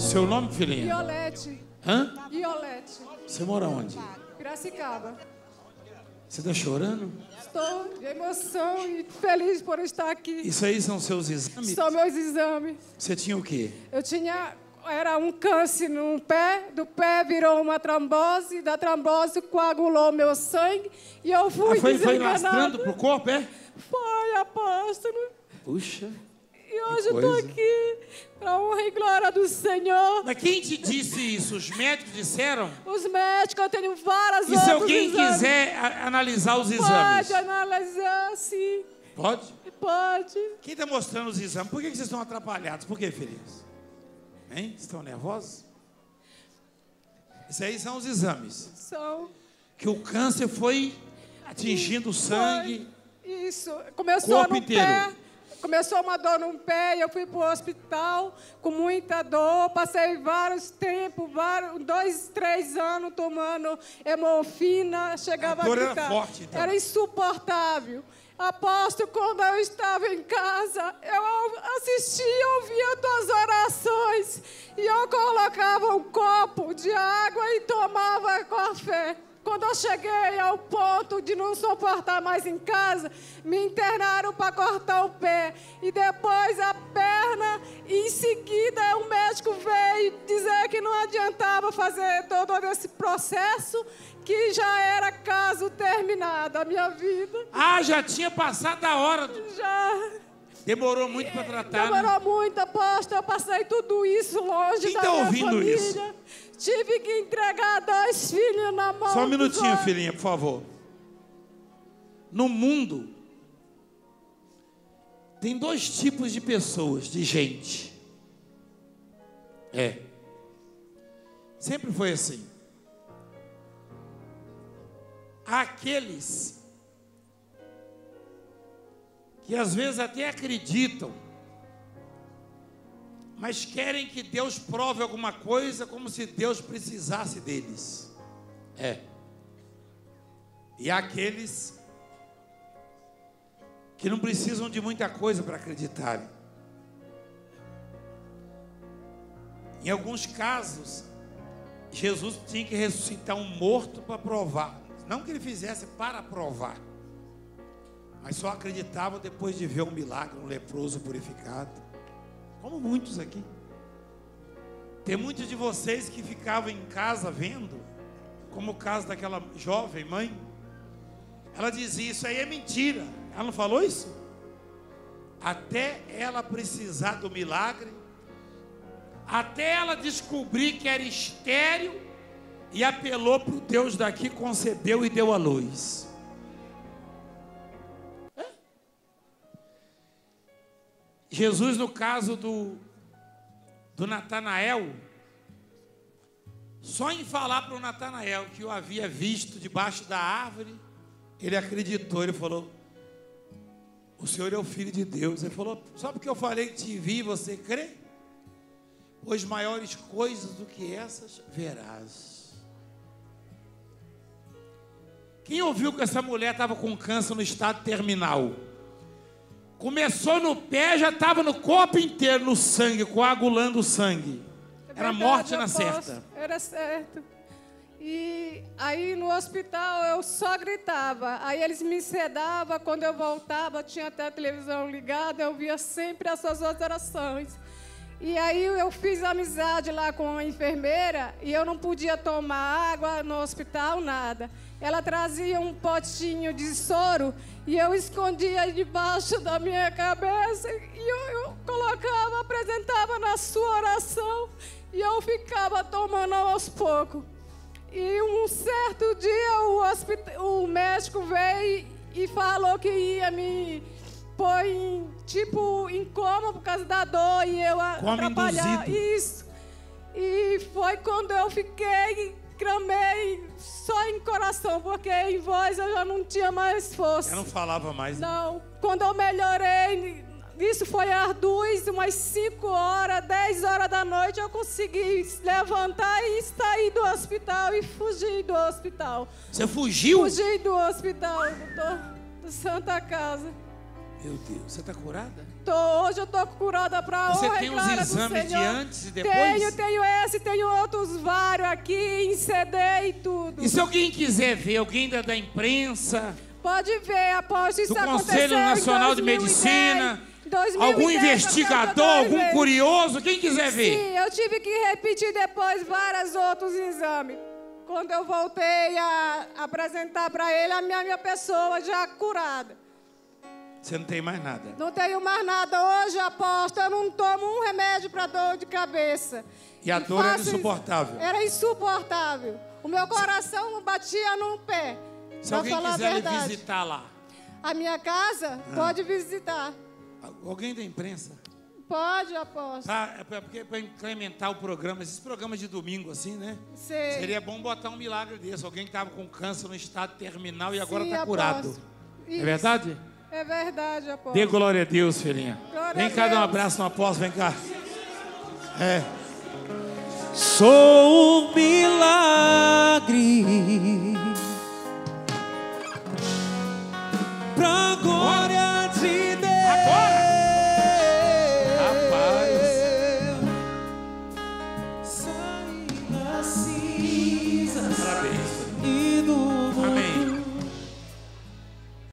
Seu nome, filhinha? Violete. Hã? Violete. Você mora onde? Piracicaba. Você tá chorando? Estou de emoção e feliz por estar aqui. Isso aí são seus exames? São meus exames. Você tinha o quê? Eu tinha. Era um câncer no pé, do pé virou uma trombose, da trombose coagulou meu sangue e eu fui Ah, foi, foi lastrando pro corpo, é? Foi, apóstolo. Puxa. E hoje eu estou aqui para honra e glória do Senhor. Mas quem te disse isso? Os médicos disseram? Os médicos, eu tenho várias E se alguém exames. quiser a- analisar os exames? Pode analisar, sim. Pode? Pode. Quem está mostrando os exames? Por que que vocês estão atrapalhados? Por que, filhinhos? Hein? Estão nervosos? Isso aí são os exames. São. Que o câncer foi atingindo o sangue. Foi. Isso. Começou Corpo no inteiro. pé. Começou uma dor no pé e eu fui para o hospital com muita dor. Passei vários tempos, vários, dois, três anos tomando hemorfina. Chegava A dor a era forte, então. Era insuportável. Aposto, quando eu estava em casa, eu assistia, ouvia tuas orações e eu colocava um copo de água e tomava café. Quando eu cheguei ao ponto de não suportar mais em casa, me internaram para cortar o pé e depois a perna. E em seguida, o médico veio dizer que não adiantava fazer todo esse processo, que já era caso terminado a minha vida. Ah, já tinha passado a hora. do- Já Demorou muito para tratar. né? demorou muito, aposto. Eu passei tudo isso longe Quem da tá minha ouvindo família. isso? Tive que entregar dois filhos na mão. Só um minutinho, filhinha, por favor. No mundo, tem dois tipos de pessoas, de gente. É. Sempre foi assim. Aqueles que às vezes até acreditam, mas querem que Deus prove alguma coisa como se Deus precisasse deles. É. E há aqueles que não precisam de muita coisa para acreditarem. Em alguns casos, Jesus tinha que ressuscitar um morto para provar. Não que ele fizesse para provar, mas só acreditava depois de ver um milagre, um leproso purificado. Como muitos aqui. Tem muitos de vocês que ficavam em casa vendo, como o caso daquela jovem mãe. Ela dizia: Isso aí é mentira. Ela não falou isso? Até ela precisar do milagre, até ela descobrir que era estéreo e apelou para o Deus daqui, concebeu e deu a luz. Jesus, no caso do, do Natanael, só em falar para o Natanael que o havia visto debaixo da árvore, ele acreditou, ele falou: O Senhor é o Filho de Deus. Ele falou: Só porque eu falei que te vi, você crê? Pois maiores coisas do que essas verás. Quem ouviu que essa mulher estava com câncer no estado terminal? Começou no pé, já estava no corpo inteiro, no sangue, coagulando o sangue. Era É Verdade, morte na certa. Era certo. E aí no hospital eu só gritava. Aí eles me sedavam. Quando eu voltava, tinha até a televisão ligada, eu via sempre as suas orações. E aí eu fiz amizade lá com a enfermeira e eu não podia tomar água no hospital, nada. Ela trazia um potinho de soro e eu escondia debaixo da minha cabeça e eu, eu colocava, apresentava na sua oração e eu ficava tomando aos poucos. E um certo dia o, o médico veio e falou que ia me pôr em, tipo, em coma por causa da dor e eu atrapalhar. induzido. Isso. E foi quando eu fiquei, cramei só em coração, porque em voz eu já não tinha mais força. Eu não falava mais. né? Não, quando eu melhorei, isso foi às duas, umas 5 horas, 10 horas da noite, eu consegui levantar e sair do hospital e fugir do hospital. Você fugiu? Fugi do hospital, doutor, do Santa Casa. Meu Deus, você está curada? tô. Hoje eu tô curada para Você tem os exames de antes e depois? Tenho, tenho esse, tenho outros vários aqui, em CD e tudo. E se alguém quiser ver, alguém da, da imprensa, Pode ver, após isso do Conselho Nacional de 2010, Medicina, 2010, algum investigador, algum curioso, quem quiser ver. Sim, eu tive que repetir depois vários outros exames. Quando eu voltei a apresentar para ele a minha, minha pessoa já curada. Você não tem mais nada. Não tenho mais nada. Hoje, aposto, eu não tomo um remédio para dor de cabeça. E a dor era isso- insuportável. Era insuportável. O meu coração batia no pé. Se alguém quiser visitar lá, A minha casa, Ah. pode visitar. alguém da imprensa, Pode, aposto. tá? É porque para incrementar o programa, esses programas de domingo assim, né? Sei. Seria bom botar um milagre desse. Alguém que estava com câncer no estado terminal e agora está curado. aposto. É Isso. verdade? É verdade, aposto. Dê glória a Deus, filhinha. Glória vem cá dar um abraço no apóstolo, vem cá. É. Sou um milagre